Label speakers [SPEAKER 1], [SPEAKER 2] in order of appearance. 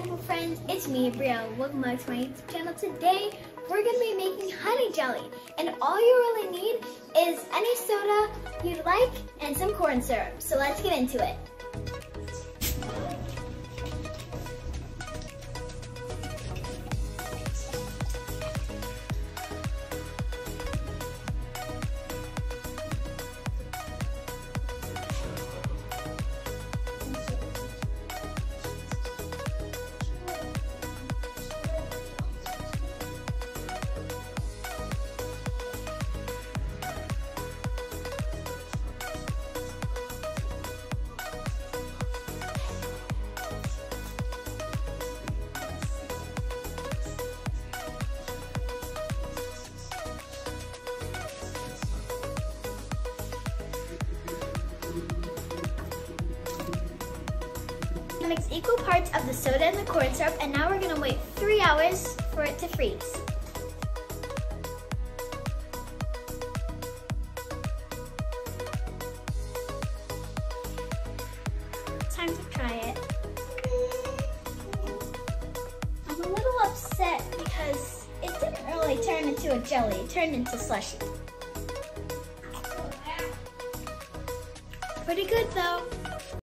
[SPEAKER 1] wonderful friends, it's me, Brielle. Welcome back to my YouTube channel. Today, we're gonna be making honey jelly. And all you really need is any soda you'd like and some corn syrup. So let's get into it. Mix equal parts of the soda and the corn syrup, and now we're gonna wait three hours for it to freeze. Time to try it. I'm a little upset because it didn't really turn into a jelly, it turned into slushy. Pretty good though.